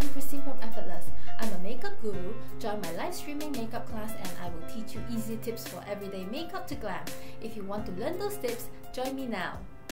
I'm Kristen from Effortless. I'm a makeup guru. Join my live streaming makeup class and I will teach you easy tips for everyday makeup to glam. If you want to learn those tips, join me now.